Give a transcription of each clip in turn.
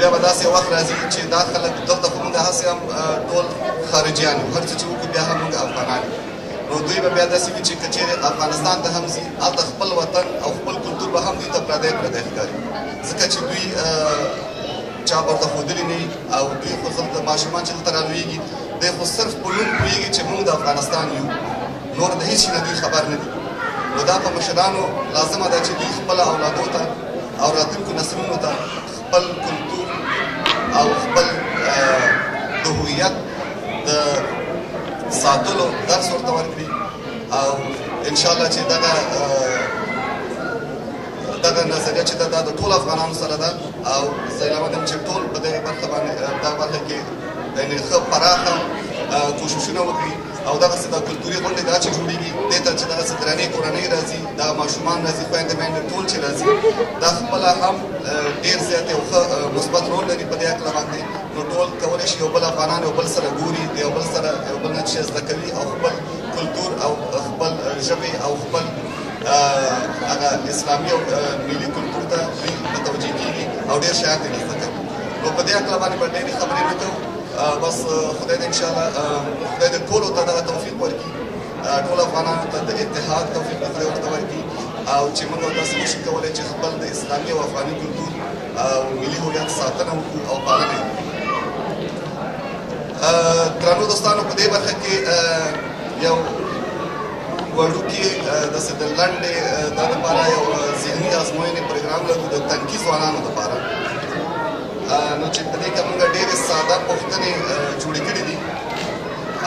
بیا به داسې وخت راځي چې دا خلک دلته خو موږ هسې هم ټول خارجیان یو هر څه چې وکړو بیا هم موږ افغانان یو نو دوی به بیا داسې وي چې که چېرې افغانستان ته هم ځي هلته خپل وطن او خپل کلتور به هم دوی ته پردی پردی ښکاري ځکه چې دوی چا ورته ښودلي نه او دوی خو دلته ماشومان چې دلته رالویږي دوی خو صرف په نوم پوهېږي چې موږ د افغانستان یو نور د هېڅ شي نه دوی خبر نه دي نو دا په مشرانو لازمه ده چې دوی خپله اولادو ته او راتلونکو نسلونو ته خپل کلتور او خپل د هویت د ساتلو درس ورته ورکړي او ان شاء الله چې دغه دغه نظریه چې دا د ټول افغانانو سره ده او زه یې وایم چې ټول په دغه برخه باندې دا برخه کې یعنې ښه پراخه کوششونه وکړي او دغسې د کلتوري غونډې دا چې جوړېږي دې ته چې دغسې درنې کورنۍ راځي دغه ماشومان راځي خویندې میندې ټول چې راځي دا خپله هم ډیر زیات یو مثبت رول لري په دې اړه باندې نو ټول کولای شي یو بل افغانان یو بل سره ګوري یو بل سره یو بل نه شي زده کوي او خپل کلتور او خپل ژبه او خپل هغه اسلامي او ملي کلتور ته متوجه کیږي او ډیر شاعر دي نو په دې اړه باندې باندې خبرې وکړو بس خدای دې ان شاء الله خدای دې ټول ته توفیق ورکړي ټول افغانانو ته د اتحاد توفیق ورکړي او چې موږ او تاسو نشو کولای چې خپل د اسلامي او افغاني کلتور او ملي هویت ساتنه وکړو او پالنه یې درنو دوستانو په دې برخه کې یو وړوکي داسې د لنډې دا دپاره یو ذهني ازموینې پروګرام لرو د تنکي ځوانانو دپاره نو چې په دې کې موږ ډېرې ساده پوښتنې جوړې کړې دي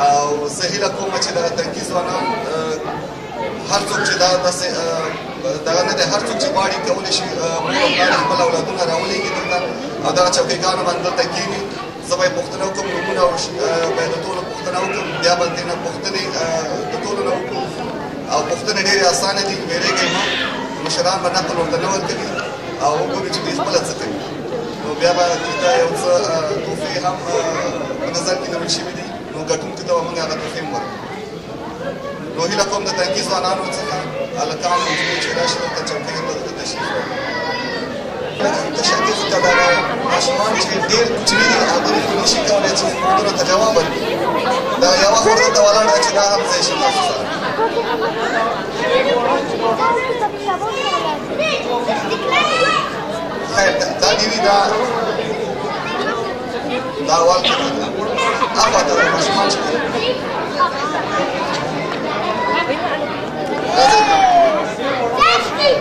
او زه هیله کوم چې دا تنکي ځوانان هر څوک چې دا داسې دغه نه ده هر څوک چې غواړي کولی شي مور او پلار خپل اولادونه راولېږي دلته او دغه چوکیګانو باندې دلته کښېني زه به یې پوښتنه وکړم نومونه او به د ټولو پوښتنه وکړم بیا به ترې نه پوښتنې د ټولو نه وکړو او پوښتنې ډېرې اسانه دي وېرېږئ مه مشران به نقل ورته نه ورکوي او وګوري چې دوی خپله څه کوي نو بیا به دوی ته یو څه تحفې هم په نظر کې نیول شوي دي نو ګټونکو ته به موږ هغه تحفې هم ورکړو نو هیله کوم د تنکي ځوانانو څخه Allah'tan bizim bir aşırı teşekkür ederim. Teşekkür ederim. Teşekkür ederim. Aşman çevdir, çevdir, adım kulişi kavleti, bunu da devam edin. Daha yavaş orada tavalar da çıkan hamza işin nasıl? Hayır, daha gibi daha daha var ki. Ama da aşman çevdir. Тяжкий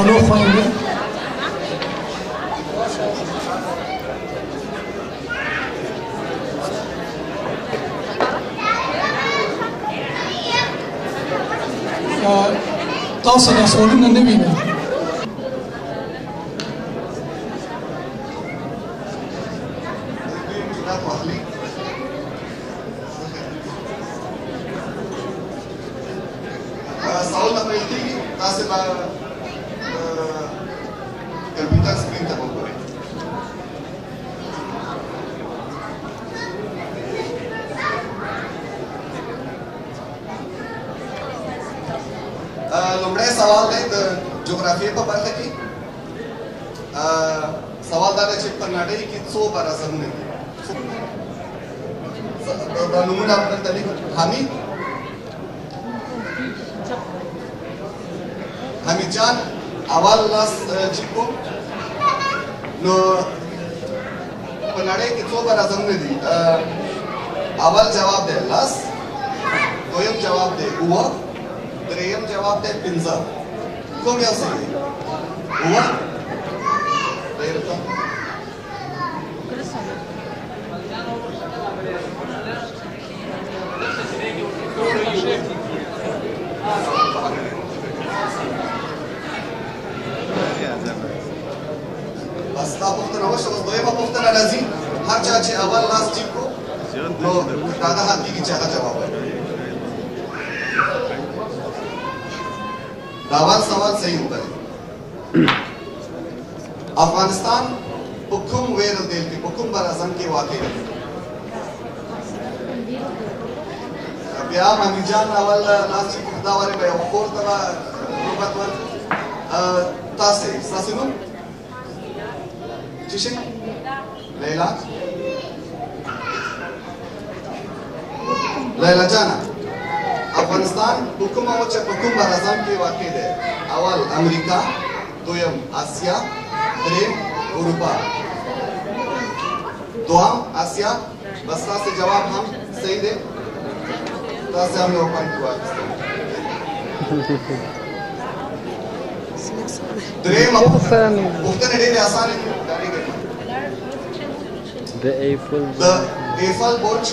Alô, família. Dansa dans, on ne سوال دا دی چې په نړۍ کې څو بره زمونه دي دا نمونه دلته لیکو حمید حمید جان اول لاس چې کو نو په نړۍ کې څو بره زمونه دي اول جواب دی لاس دویم جواب دی اوه دریم جواب دی پنځه کوم یو صحیح اوه तुमच्या हा जबाब आहे दावाद सवाल सही होता है अफगानिस्तान हुकुम वेर दिल की हुकुम बर अजम के वाकई بیا منجان اول ناس خدا وره به خور تا نوبت ور تاسه تاسه نو چی شي لیلا لیلہ جانا افغانستان حکومہ وچا حکومہ رزم کے واقع دے اول امریکہ دویم آسیا دریم اروپا دوام آسیا بس تا سے جواب ہم صحیح دے تا سے ہم یہ اپنی کو آئیس دے دریم اپنی کو آئیس دے مفتن ایڈے میں آسان ہے دے ایفل بورچ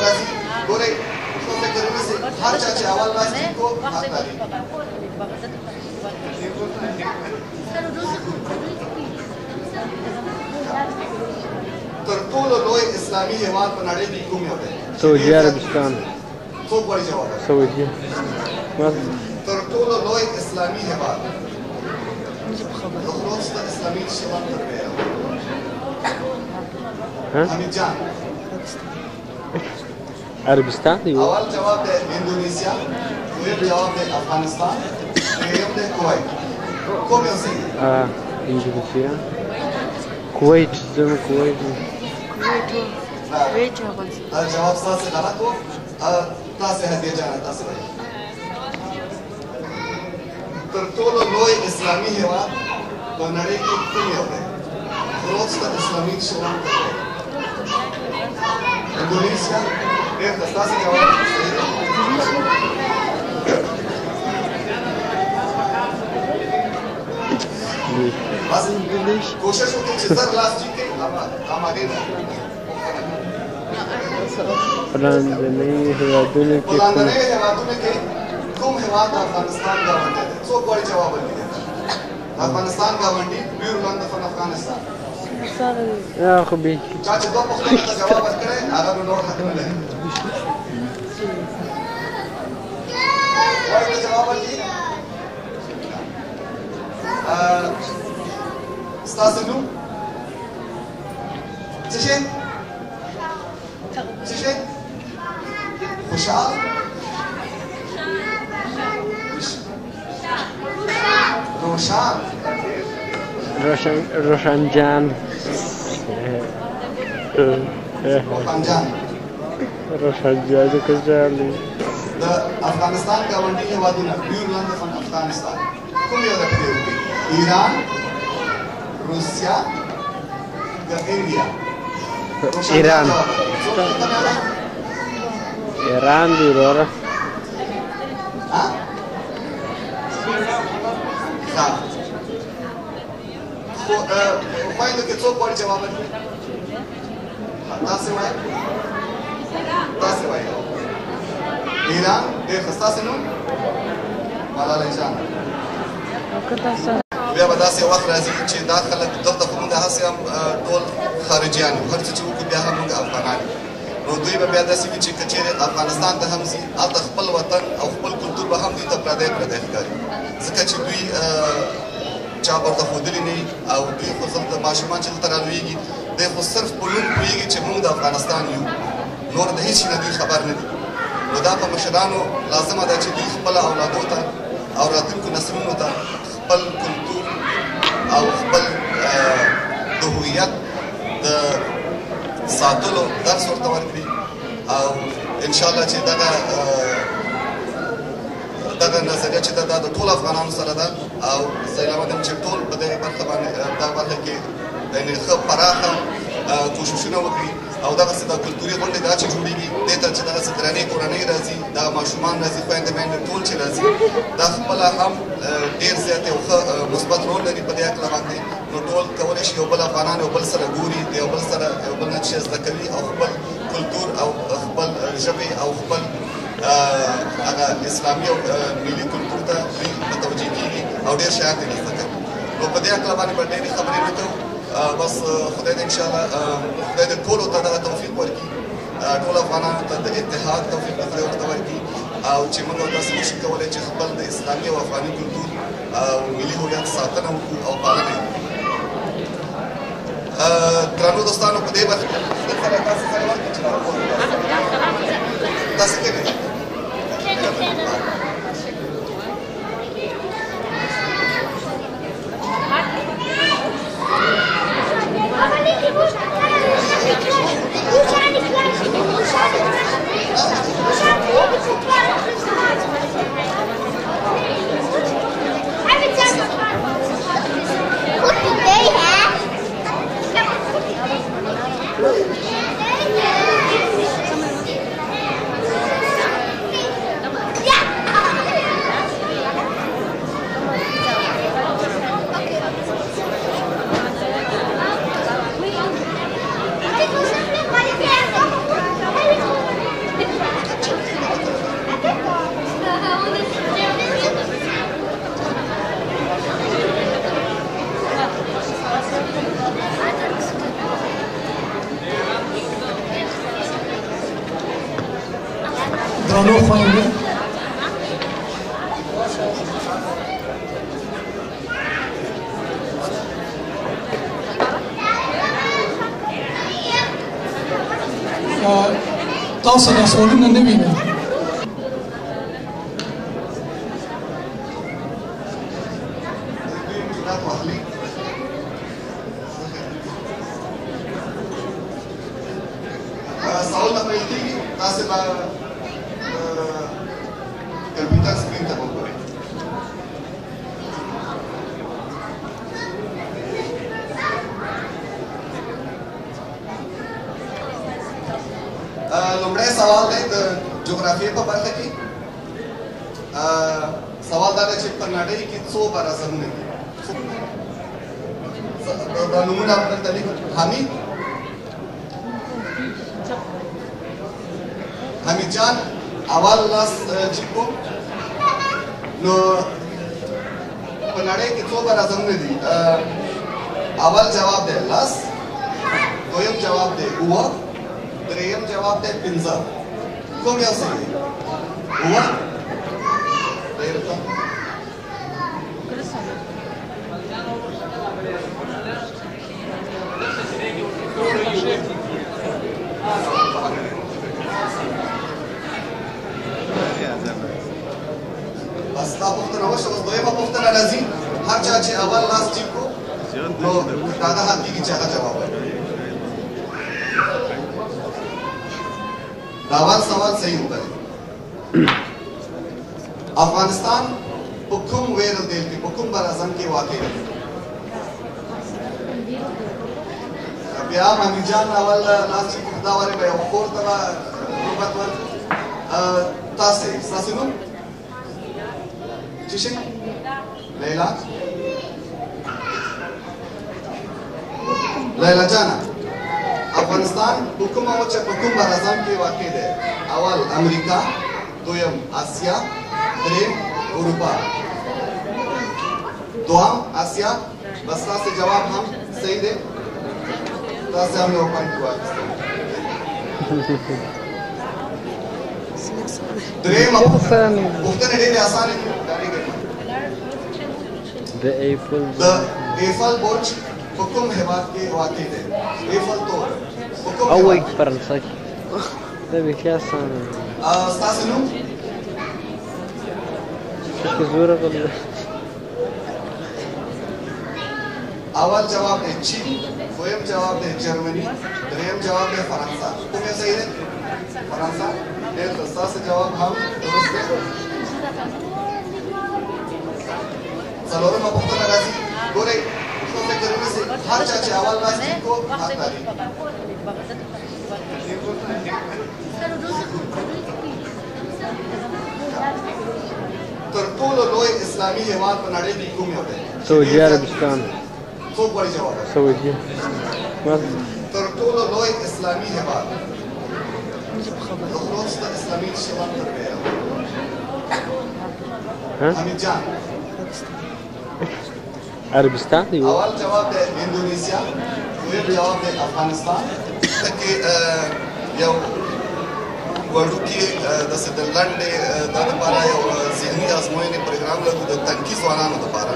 ہر چاچے اول باز جن کو بھاگ کر رہی ترطول لوئے اسلامی حیوان پناڑے بھی کمی سعودی عربستان تو بڑی جواب ہے سعودی ترطول لوئے اسلامی حیوان لخروس تا اسلامی شیوان تر بیر جان Arabistan diyor. Awal cevap de Endonezya, diğer cevap de Afganistan, diğer de Kuwait. Ah, Kuwait. Ah, Endonezya. Ah, Kuwait, zor Kuwait. Kuwait. Kuwait cevap. Cevap sağsa kalan o, tase hediye cana tase bari. Tertolo loy İslami heva, donare ki kim yaptı? Kurotsta İslami şuran. Endonezya, Верно, Стас Николаевич. कोशिश होती है sir last जीते हम आगे پلاندنۍ هیوادونو کې پلاندنۍ هیوادونو کې کوم هیواد د افغانستان ګاونډی دی څوک غواړي جواب ولري افغانستان ګاونډي بیرون د افغانستان يا خبي استاذ نو تشين تشين خوشحال روشان جان eh, Rafsanjani Ghazali. The Afghanistan government one day बाद ना you Afghanistan. कौन याद रखते होंगे? Iran, रूसिया, या इंडिया. ईरान. ईरान दी रोरा. हाँ? हाँ. तो फाइन तो कितना पॉइंट जवाब है? تاسو وای تاسو وای میرا ډېر خسته سينو ملاله جان بیا به داسې وخت راځي چې دا خلک دلته خو موږ هسې هم ټول خارجیان یو هر څه چې وکړو بیا هم موږ افغانان نو دوی به بیا داسې وي چې که چېرې افغانستان ته هم ځي هلته خپل وطن او خپل کلتور به هم دوی ته پردی پردی ښکاري ځکه چې دوی چا ورته ښودلي نه او دوی خو دلته ماشومان چې دلته رالویږي دی خو صرف په نوم پوهېږي چې موږ د افغانستان یو نور د هېڅ شي نه دوی خبر نه دي نو دا په مشرانو لازمه ده چې دوی خپل اولادو ته او راتلونکو نسلونو ته خپل کلتور او خپل د هویت د ساتلو درس ورته ورکړي او انشاءالله چې دغه دغه نظریه چې ده دا د ټول افغانانو سره ده او زه یقین یم چې ټول په دغه برخه باندې دغه برخه کې یعنې ښه پراخه کوششونه وکړي او دغسې د کلتوري غونډې دا چې جوړېږي دې ته چې دغسې درنې کورنۍ راځي دا ماشومان راځي خویندې میندې ټول چې راځي دا خپله هم ډېر زیات یو ښه مثبت رول لري په دې هکله باندې نو ټول کولی شي یو بل افغانان یو بل سره ګوري یو بل سره یو بل نه څه زده کوي او خپل کلتور او خپل ژبې او خپل هغه اسلامي او ملي کلتور ته دوی متوجه کېږي او ډېر شیان ترې زده کوي نو په دې هکله باندې به ډېرې خبرې وکړو بس خدای دې ان شاء الله خدای دې ټول ته دغه توفیق ورکړي ټول افغانانو ته د اتحاد توفیق خدای ورته ورکړي او چې موږ تاسو نشو کولای چې خپل د اسلامي او افغاني کلتور او ملي هویت ساتنه وکړو او پالنه درنو دوستانو په دې باندې سره تاسو سره ورته چې تاسو کې sakın da demeyin. سوال دا دی چې په نړۍ کې څو برازمونه دي دا نمونه خپل تلیف حمید حمید جان اول لاس چې کو نو په نړۍ کې څو برازمونه دي اول جواب دی لاس دویم جواب دی اوه دریم جواب دی پنځه کوم یو صحیح اوه بس دا پوښتنه وشوه اوس دویمه پوښتنه راځي هر چا چې اول لاس ټیپ کړو نو دا هغه حقیقي چې هغه جواب ورکړي دا اول سوال صحیح وکړئ افغانستان یا مانګیجان ناول ناس چې دا وره به یو خور ته نوبت ورکړي تاسو تاسو نو چې لیلا لیلا جانا افغانستان حکوم او چې حکوم برازم کې واقع دی اول امریکا دویم آسیا دریم اروپا دوام آسیا بس تاسو جواب هم صحیح دی Das haben wir auch mal gewartet. Dreh mal. Ruf deine Rede an. The Eiffel Burj. The Eiffel Burj. Hukum hai baat ki waqi de. Eiffel Tower. Hukum hai baat ki. Awai paran sak. Tabi kya saan hai. Ah, stasi nu? Shukki zura kalli. Awal jawab hai. Chini. دویم جواب دے جرمنی دویم جواب دے فرانسا تو میں صحیح رہے تھے فرانسا دے خصا سے جواب ہم درست دے سالورو میں پختہ نہ رازی گو رہے اس کو میں کرنے سے ہر چاچے آوال بازی کو ہاتھ داری ترکول و لوئے اسلامی ایوان پر نڑے بھی کمی ہوتے ہیں تو یہ ہے څوک وایي جواب سوي دي تر ټولو لوی اسلامي هیواد د خلاص د اسلامي شمال تربیه حمید جان عربستان دی اول جواب د انډونیزیا دویم جواب د افغانستان تکي یو وړوکی د سدلنډ د لپاره یو ذهني ازموینې پروګرام لرو د تنکی ځوانانو لپاره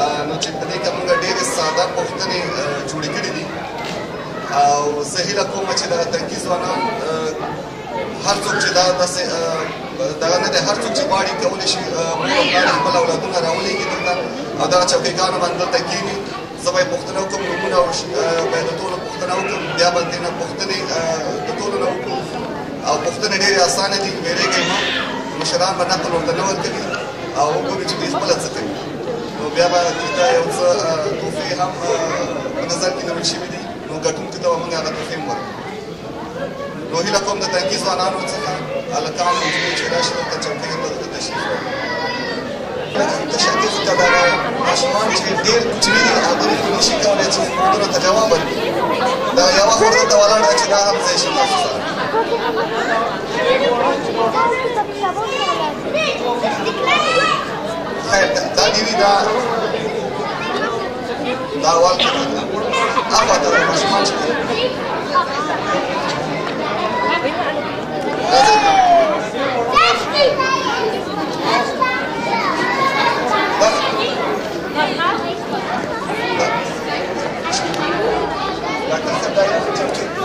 نو چې په دې کې موږ ډېرې ساده پوښتنې جوړې کړې دي او زه هیله کوم چې دغه تنکي ځوانان هر څوک چې دا داسې دغه نه دی هر څوک چې غواړي کولی شي مور او پلار خپل اولادونه راولېږي دلته او دغه چوکیګانو باندې دلته کښېني زه به یې پوښتنه وکړم نومونه او باید د ټولو پوښتنه وکړم بیا به دې نه پوښتنې د ټولو نه وکړو او پوښتنې ډېرې اسانه دي ویرېږئ مه مشران به نقل ورته نه ورکوي او وګوري چې دوی خپله څه کوي بیا به دلته یو څه تحفې هم په نظر کې نیول شوي دي نو ګټونکو ته به موږ هغه تحفې هم ورکړو نو هیله کوم د تنکي ځوانانو څخه هلکان نجونې چې راشي دلته چوکۍ ته تشریف تشکیف ته دا ماشومان چې ډېر کوچني دي خبرې خو نشي کولی چې پوښتنو ته جواب ورکړي دا یوه ښځه ته ولاړه چې دا هم ځای شي تاسو سره Thank you. da divida dau altceva. n p a de la m a s u l a c se dai, ce